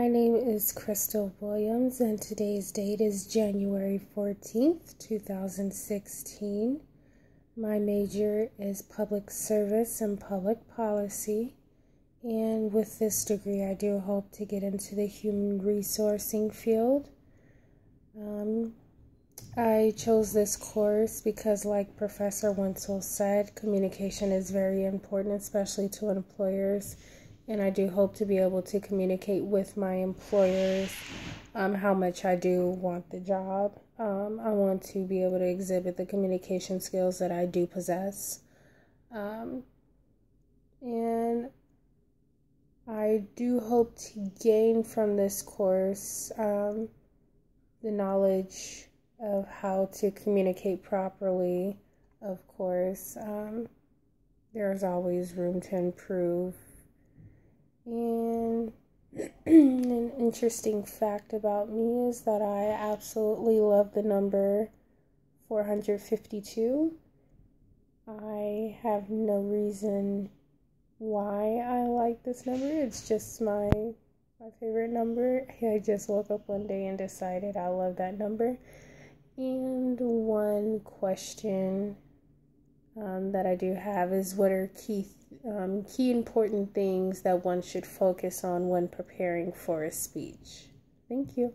My name is Crystal Williams, and today's date is January 14th, 2016. My major is public service and public policy, and with this degree, I do hope to get into the human resourcing field. Um, I chose this course because, like Professor Wenzel said, communication is very important, especially to employers and I do hope to be able to communicate with my employers um, how much I do want the job. Um, I want to be able to exhibit the communication skills that I do possess. Um, and I do hope to gain from this course um, the knowledge of how to communicate properly. Of course, um, there's always room to improve an interesting fact about me is that I absolutely love the number 452. I have no reason why I like this number. It's just my my favorite number. I just woke up one day and decided I love that number. And one question um, that I do have is what are key um, key important things that one should focus on when preparing for a speech. Thank you.